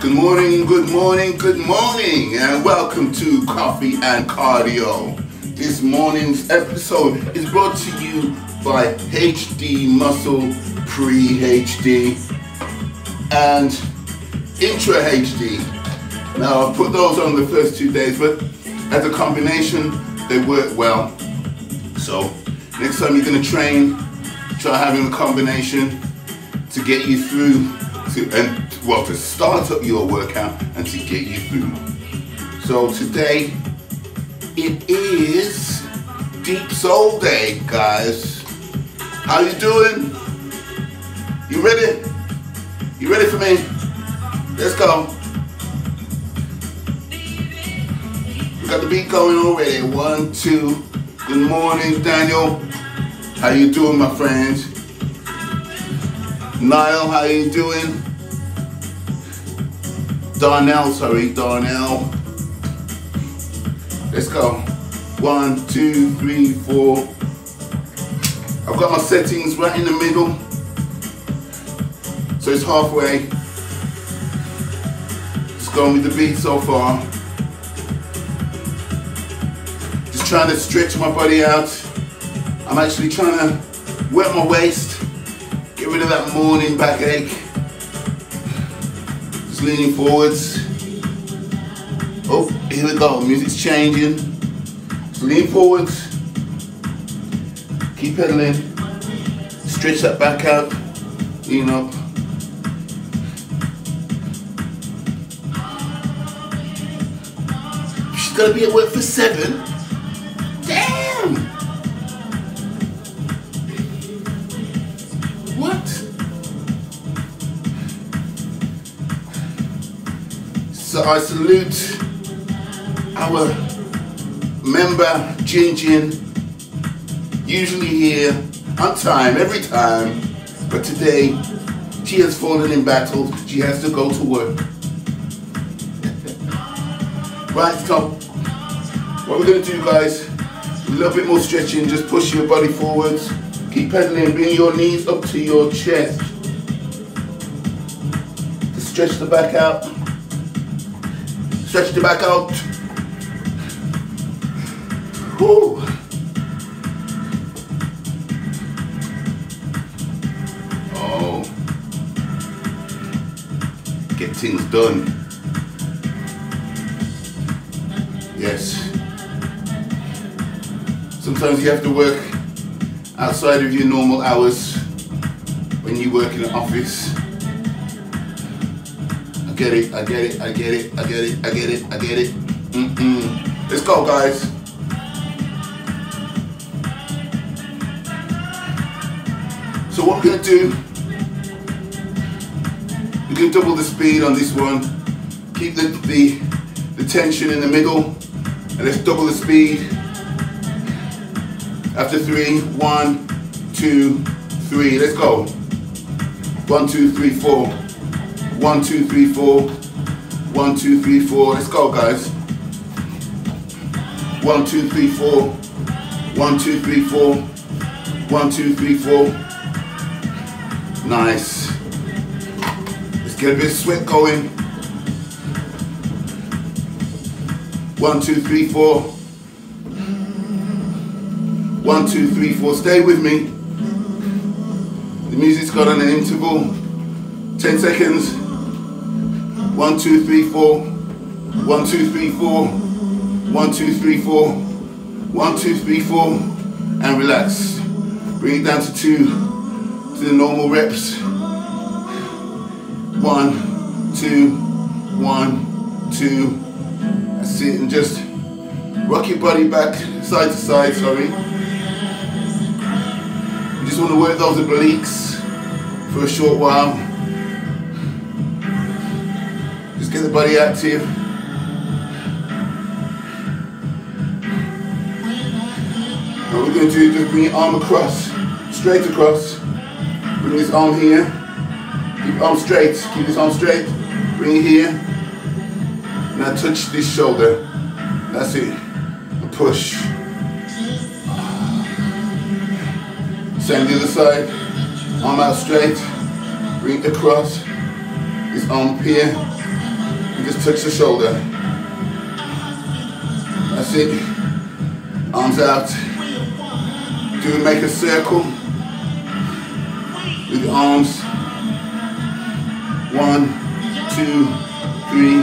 Good morning, good morning, good morning, and welcome to Coffee and Cardio. This morning's episode is brought to you by HD Muscle Pre HD and Intra HD. Now, I've put those on the first two days, but as a combination, they work well. So, next time you're going to train, try having a combination to get you through to, and well to start up your workout and to get you through. So today it is Deep Soul Day, guys. How you doing? You ready? You ready for me? Let's go. We got the beat going already. One, two. Good morning, Daniel. How you doing, my friends? Niall, how you doing? Darnell, sorry, Darnell. Let's go. One, two, three, four. I've got my settings right in the middle. So it's halfway. Just going with the beat so far. Just trying to stretch my body out. I'm actually trying to wet my waist, get rid of that morning backache. Leaning forwards. Oh, here we go. Music's changing. Lean forwards. Keep pedaling. Stretch that back out. Lean up. She's gonna be at work for seven. I salute our member Jin Jin, usually here on time, every time, but today she has fallen in battle. She has to go to work. right, so what we're gonna do guys, a little bit more stretching, just push your body forwards, keep pedaling, bring your knees up to your chest. To stretch the back out. Stretch the back out. Woo. Oh. Get things done. Yes. Sometimes you have to work outside of your normal hours when you work in an office. Get it, I get it, I get it, I get it, I get it, I get it. Mm-mm. Let's go, guys. So what we're gonna do, we're gonna double the speed on this one. Keep the, the, the tension in the middle, and let's double the speed. After three, one, two, three, let's go. One, two, three, four. One, two, three, four. One, two, three, four. Let's go, guys. One, two, three, four. One, two, three, four. One, two, three, four. Nice. Let's get a bit of sweat going. One, two, three, four. One, two, three, four. Stay with me. The music's got an interval. 10 seconds. One, two, three, four. One, two, three, four. One, two, three, four. One, two, three, four. And relax. Bring it down to two. To the normal reps. One, two, one, two. That's it. And just rock your body back side to side, sorry. You just want to work those obliques for a short while. Just get the body active. What we're to do is just bring your arm across, straight across. Bring this arm here. Keep your arm straight. Keep this arm straight. Bring it here. Now touch this shoulder. That's it. And push. Same the other side. Arm out straight. Bring it across. This arm here. Just touch the shoulder. That's it. Arms out. Do make a circle with the arms. One, two, three,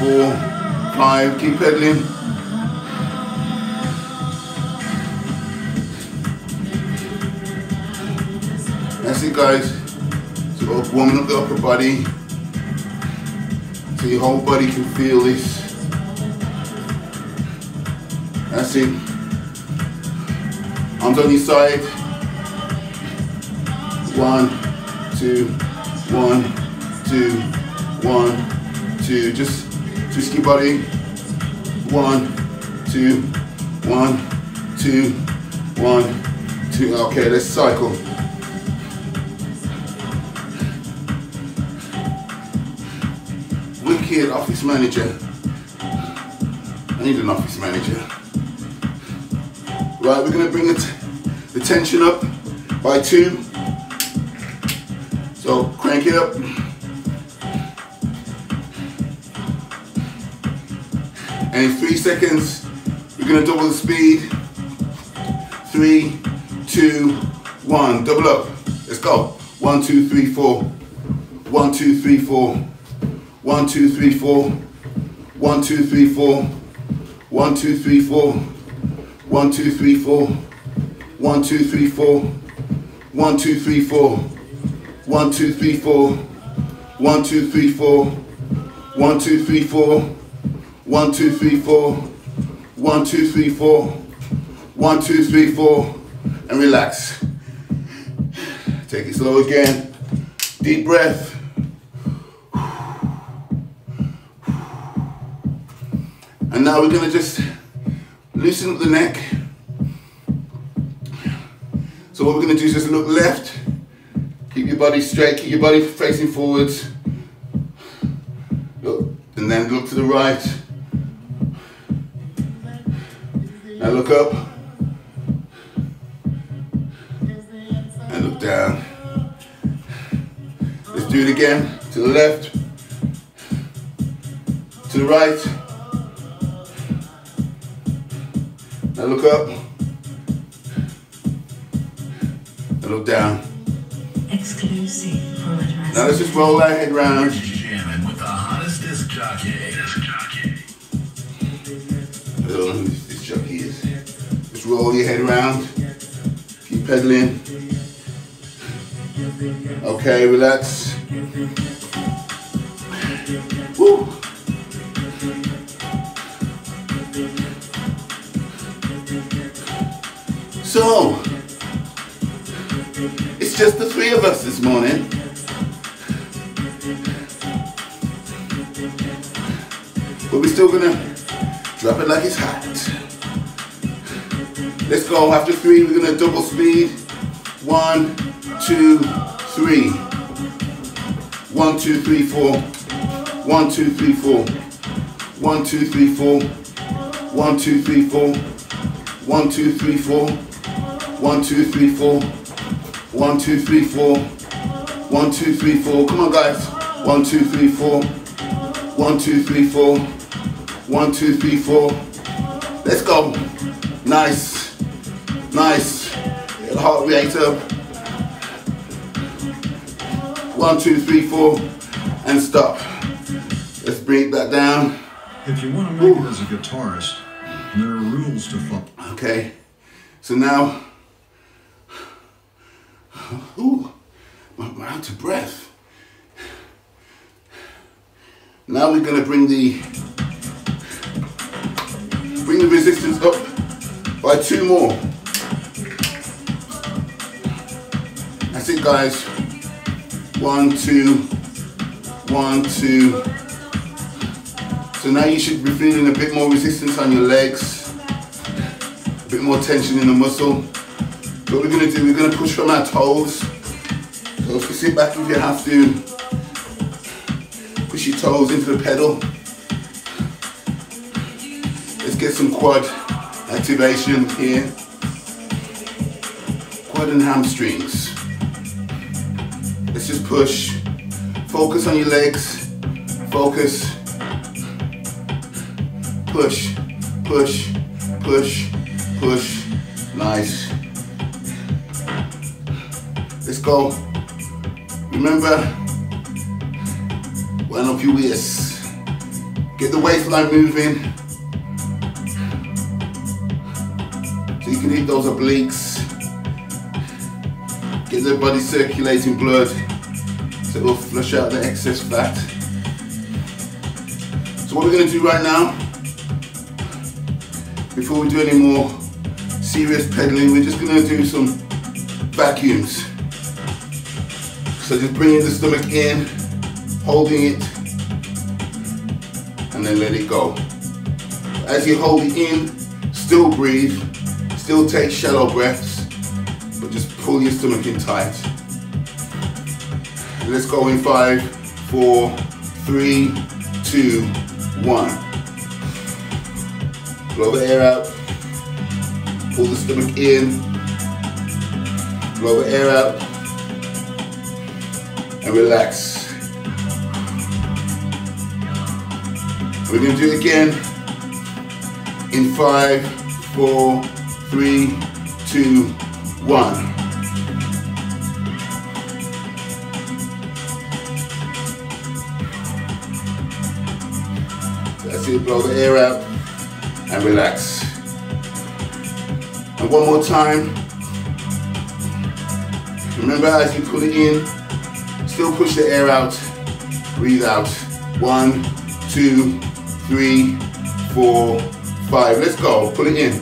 four, five. Keep pedaling. That's it guys. So warming up the upper body. So your whole body can feel this. That's it. Arms on your side. One, two, one, two, one, two. Just twist your body. One, two, one, two, one, two. Okay, let's cycle. Wicked office manager. I need an office manager. Right, we're gonna bring the, the tension up by two. So crank it up. And in three seconds, we're gonna double the speed. Three, two, one, double up. Let's go. One, two, three, four. One, two, three, four. One, two, three, four. One, two, three, four. One, two, three, four. One, two, three, four. One, two, three, four. One, two, three, four. One, two, three, four. One, two, three, four. One, two, three, four. One, two, three, four. One, two, three, four. One, two, three, four. And relax. Take it slow again. Deep breath. And now we're gonna just loosen up the neck. So what we're gonna do is just look left, keep your body straight, keep your body facing forwards. Look, and then look to the right. Now look up. And look down. Let's do it again. To the left. To the right. Now look up. Now look down. Exclusive for. Now let's just roll our head round. Jamming with the hottest disc jockey. Disc jockey. I don't know who this, this jockey is. Just roll your head around. Keep pedaling. Okay, relax. Woo. So, it's just the three of us this morning. But we're still gonna drop it like it's hot. Let's go. After three, we're gonna double speed. One, two, three. One, two, three, four. One, two, three, four. One, two, three, four. One, two, three, four. One, two, three, four. One, two, three, four. One, two, three, four. One, two, three, four. Come on, guys. One, two, three, four. One, two, three, four. One, two, three, four. Let's go. Nice. Nice. Heart rate up. One, two, three, four. And stop. Let's bring that down. If you want to make it as a guitarist, there are rules to follow. Okay. So now, ooh, I'm out of breath. Now we're gonna bring the bring the resistance up by two more. That's it, guys. One, two, one, two. So now you should be feeling a bit more resistance on your legs a bit more tension in the muscle. What we're gonna do, we're gonna push from our toes. So if you sit back if you have to, push your toes into the pedal. Let's get some quad activation here. Quad and hamstrings. Let's just push. Focus on your legs. Focus. push, push, push, push. Nice. Let's. Remember, wind up your waist. Get the waistline moving. So you can hit those obliques. Get the body circulating blood so it will flush out the excess fat. So what we're going to do right now, before we do any more serious pedaling, we're just going to do some vacuums. So just bringing the stomach in, holding it, and then let it go. As you hold it in, still breathe, still take shallow breaths, but just pull your stomach in tight. Let's go in five, four, three, two, one. Blow the air out. Pull the stomach in. Blow the air out. And relax. We're to do it again. In five, four, three, two, one. That's it, blow the air out and relax. And one more time. Remember as you pull it in, still push the air out, breathe out. One, two, three, four, five. Let's go, pull it in.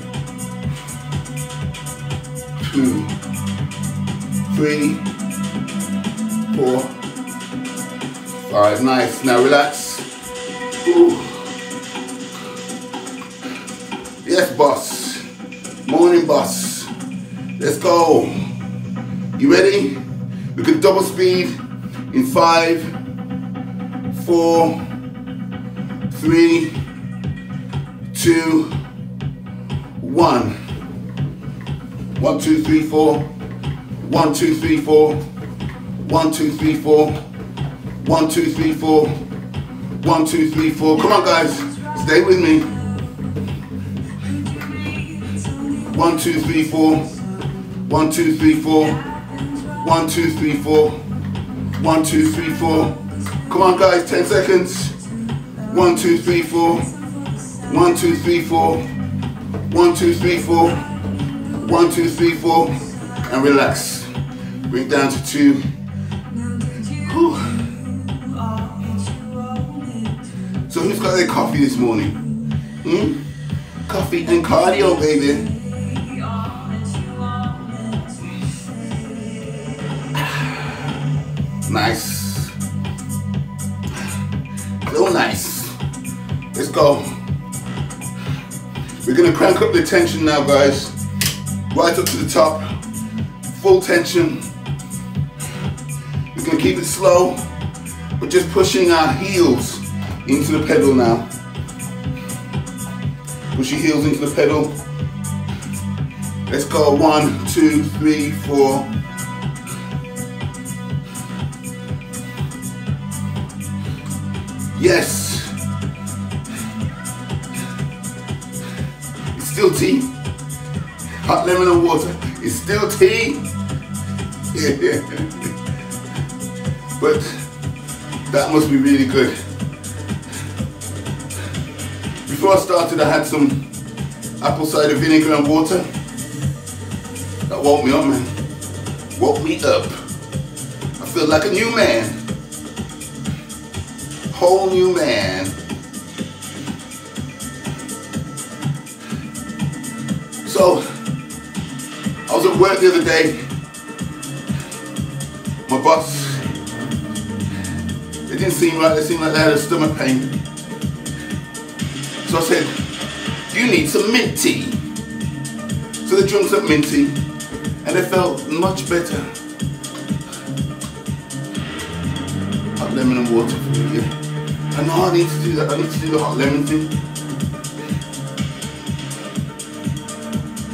Two, three, four, five. Nice, now relax. Ooh. Yes, boss. Morning, boss. Let's go. You ready? We can double speed in five, four, three, two, one. One, two, three, four. One, two, three, four. One, two, three, four. One, two, three, four. One, two, three, four. Come on, guys. Stay with me. One, two, three, four. One, two, three, four. One, two, three, four. One, two, three, four. Come on, guys. Ten seconds. One, two, three, four. One, two, three, four. One, two, three, four. One, two, three, four. And relax. Bring down to two. Whew. So who's got their coffee this morning? Hmm? Coffee and cardio, baby. Nice. So nice. Let's go. We're gonna crank up the tension now, guys. Right up to the top. Full tension. We're gonna keep it slow. We're just pushing our heels into the pedal now. Push your heels into the pedal. Let's go. One, two, three, four. Yes. It's still tea. Hot lemon and water. It's still tea. but that must be really good. Before I started, I had some apple cider vinegar and water. That woke me up, man. Woke me up. I feel like a new man whole new man. So, I was at work the other day. My boss, it didn't seem right. It seemed like they had a stomach pain. So I said, you need some mint tea. So they drank some mint tea and they felt much better. Hot lemon and water for me, yeah. I know I need to do that. I need to do the hot lemon thing.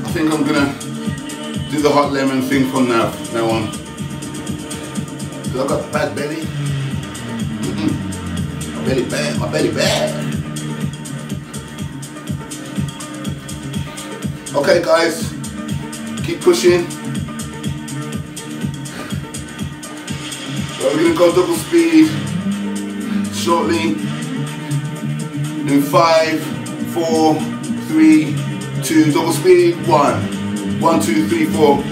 I think I'm gonna do the hot lemon thing from now, now on. Cause I got the bad belly. Mm-mm. My belly bad. My belly bad. Okay, guys, keep pushing. we're gonna go double speed shortly. In five, four, three, two, double speed, one. One, two, three, four.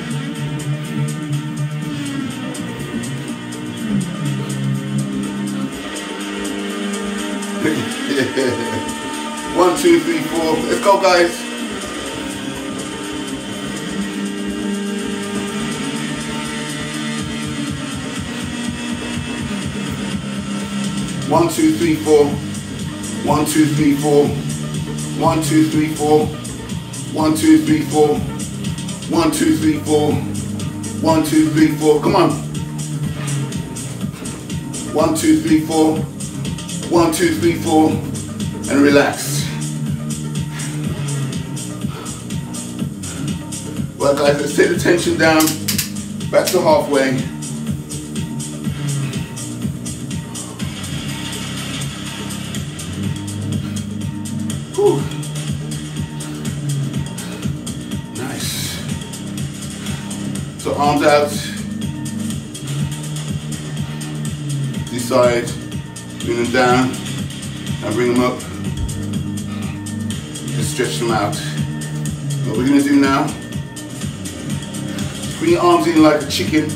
One, two, three, four. Let's go, guys. One, two, three, four. One, two, three, four. One, two, three, four. One, two, three, four. One, two, three, four. One, two, three, four. Come on. One, two, three, four. One, two, three, four. And relax. Well, guys, let's take the tension down. Back to halfway. So arms out. This side. Bring them down. And bring them up. Just stretch them out. What we're gonna do now, bring your arms in like a chicken.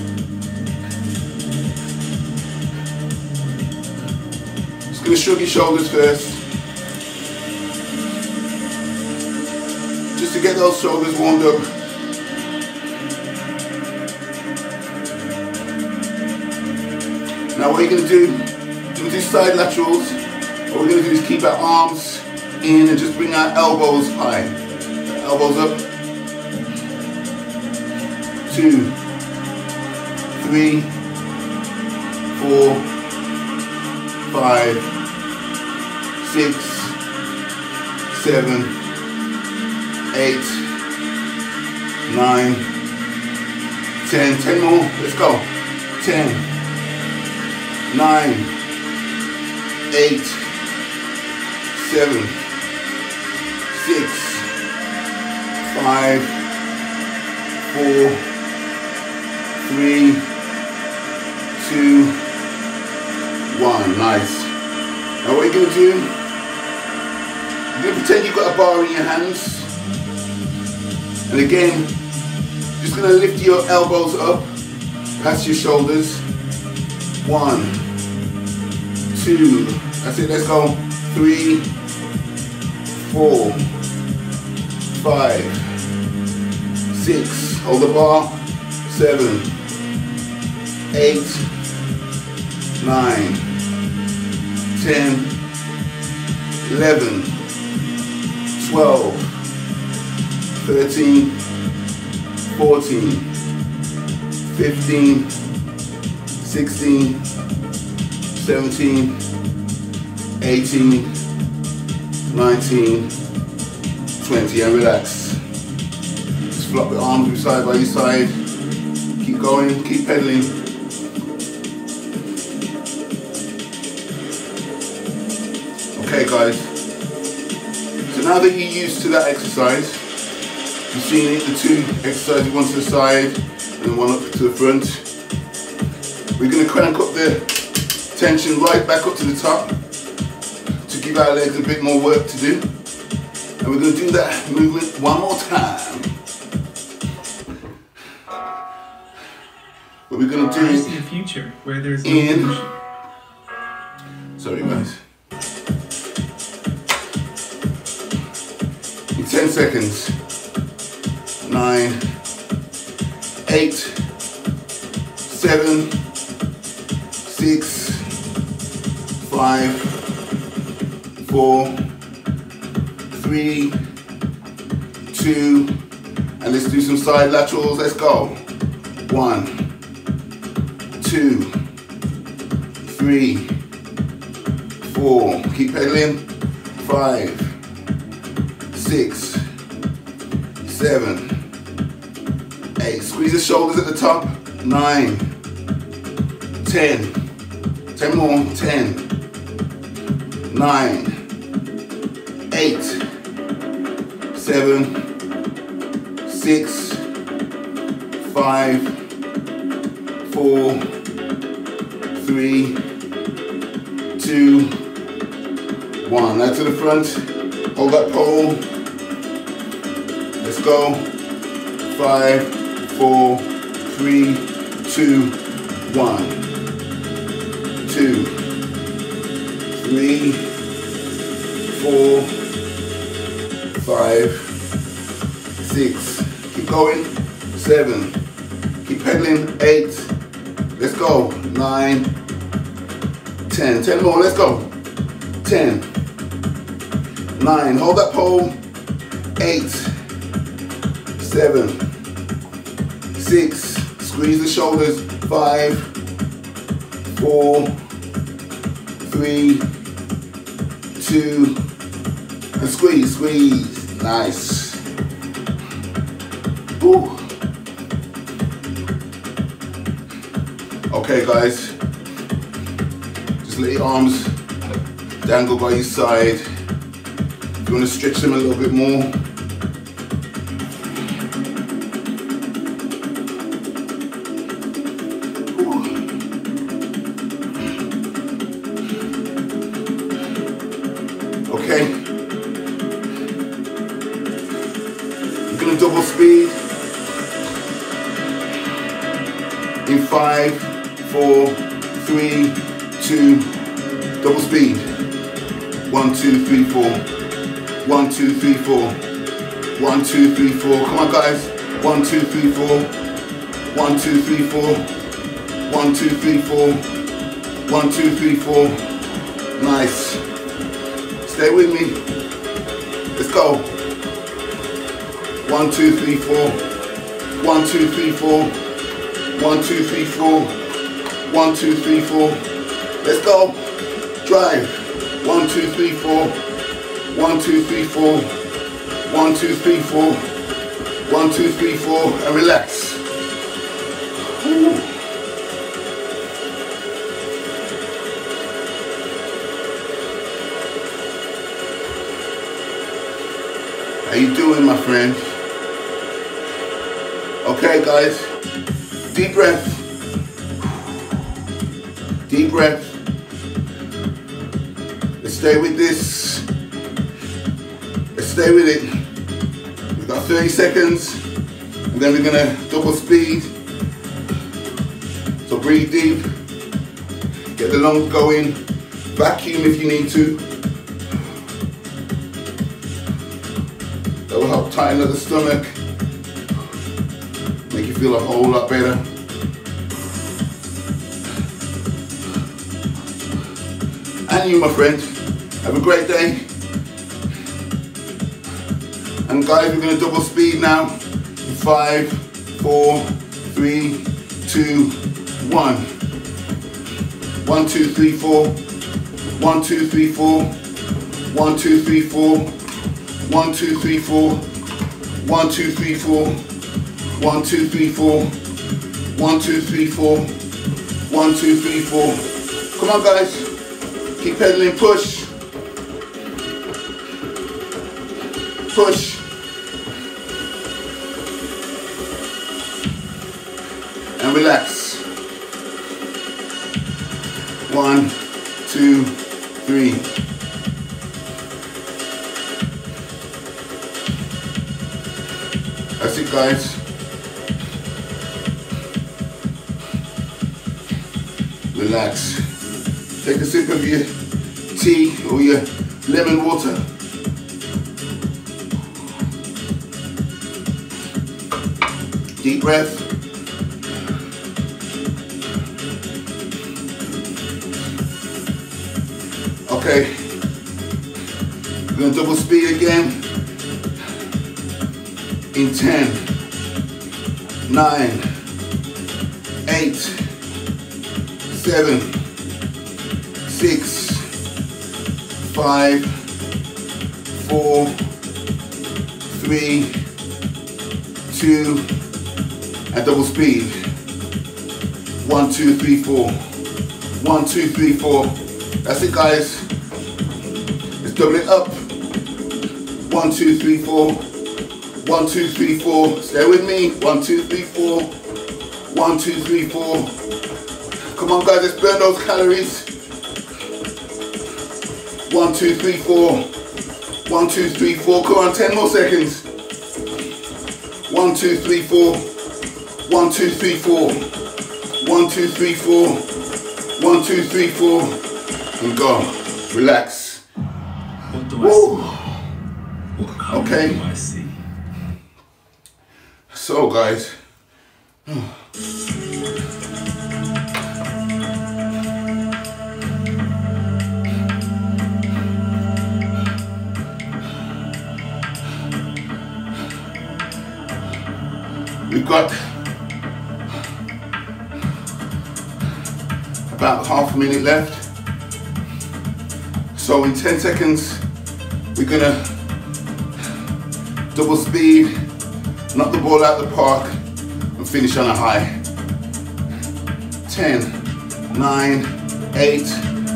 Just gonna shrug your shoulders first. Just to get those shoulders warmed up. Now what you're gonna do, you're gonna do side laterals. What we're gonna do is keep our arms in and just bring our elbows high. Elbows up. Two, three, four, five, six, seven, eight, nine, ten. Ten more. Let's go. Ten, nine, eight, seven, six, five, four, three, two, one. Nice. Now what you're gonna do? You're gonna pretend you've got a bar in your hands. And again, just gonna lift your elbows up past your shoulders. One, two, that's it, let's go. Three, four, five, six, hold the bar. Seven, eight, nine, ten, eleven, twelve, thirteen, fourteen, fifteen, sixteen, seventeen, eighteen, nineteen, twenty, and relax. Just flop the arms side by your side. Keep going, keep pedaling. Okay guys, so now that you're used to that exercise, you've seen it, the two exercises, one to the side and one up to the front. We're gonna crank up the tension right back up to the top to give our legs a bit more work to do. And we're gonna do that movement one more time. What we're gonna do is a future where there's no In. pollution. Sorry, guys. In 10 seconds. Nine, eight, seven, six, five, four, three, two, and let's do some side laterals. Let's go. One, two, three, four, keep pedaling, five, six, seven, eight, squeeze the shoulders at the top, nine, ten, ten more, ten, nine, eight, seven, six, five, four, three, two, one. Now to the front. Hold that pole. Let's go. Five, four, three, two, one, two, three, four, five, six. Keep going. Seven. Keep pedaling. Eight. Let's go. Nine. Ten. Ten more. Let's go. Ten. Nine. Hold that pole. Eight. Seven. Six. Squeeze the shoulders. Five. Four. Three. Two. Squeeze, squeeze. Nice. Woo. Okay, guys. Just let your arms dangle by your side. If you want to stretch them a little bit more. Double speed. In five, four, three, two, double speed. One, two, three, four. One, two, three, four. One, two, three, four. Come on, guys. One, two, three, four. One, two, three, four. One, two, three, four. One, two, three, four. Nice. Stay with me. Let's go. One, two, three, four. One, two, three, four. One, two, three, four. One, two, three, four. Let's go. Drive. One, two, three, four. One, two, three, four. One, two, three, four. One, two, three, four. And relax. Whew. How you doing, my friend? Okay, guys. Deep breath. Deep breath. Let's stay with this. Let's stay with it. We've got 30 seconds, and then we're gonna double speed. So breathe deep. Get the lungs going. Vacuum if you need to. That will help tighten up the stomach. Feel a whole lot better. And you, my friend, have a great day. And guys, we're gonna double speed now. Five, four, three, two, one. One, two, three, four. One, two, three, four. One, two, three, four. One, two, three, four. One, two, three, four. One, two, three, four. One, two, three, four. One, two, three, four. Come on, guys. Keep pedaling. Push. Push. And relax. One, two, three. That's it, guys. Relax. Take a sip of your tea or your lemon water. Deep breath. Okay. We're gonna double speed again. In 10, 9, 8, 7, 6, 5, 4, 3, 2, and double speed. 1, 2, 3, 4. 1, 2, 3, 4. That's it, guys. Let's double it up. One, two, three, four. One, two, three, four. Stay with me. One, two, three, four. One, two, three, four. Come on, guys. Let's burn those calories. One, two, three, four. One, two, three, four. Come on, 10 more seconds. One, two, three, four. One, two, three, four. One, two, three, four. One, two, three, four. And go. Relax. What do Woo. I see? Okay. do I see? So, guys. We've got about half a minute left. So in 10 seconds, we're gonna double speed, knock the ball out the park, and finish on a high. 10, 9, 8,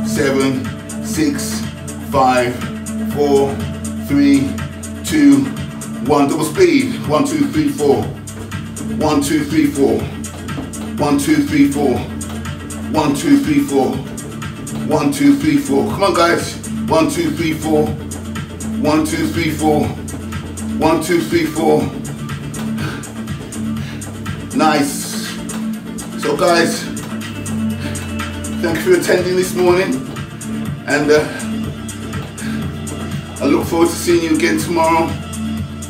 7, 6, 5, 4, 3, 2, 1. Double speed. 1, 2, 3, 4. 1, 2, 3, 4. 1, 2, 3, 4. 1, 2, 3, 4. 1, 2, 3, 4. Come on, guys. 1, 2, 3, 4. 1, 2, 3, 4. 1, 2, 3, 4. Nice. So, guys, thank you for attending this morning. And uh, I look forward to seeing you again tomorrow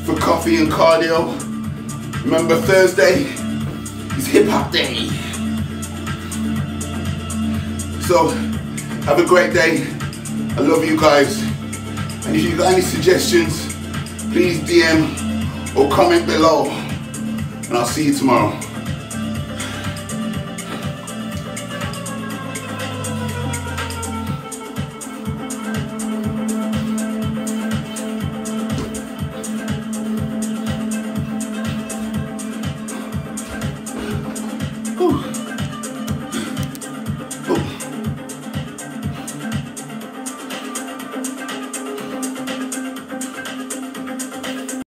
for coffee and cardio. Remember, Thursday is hip hop day. So, have a great day. I love you guys. And if you've got any suggestions, please DM or comment below. And I'll see you tomorrow.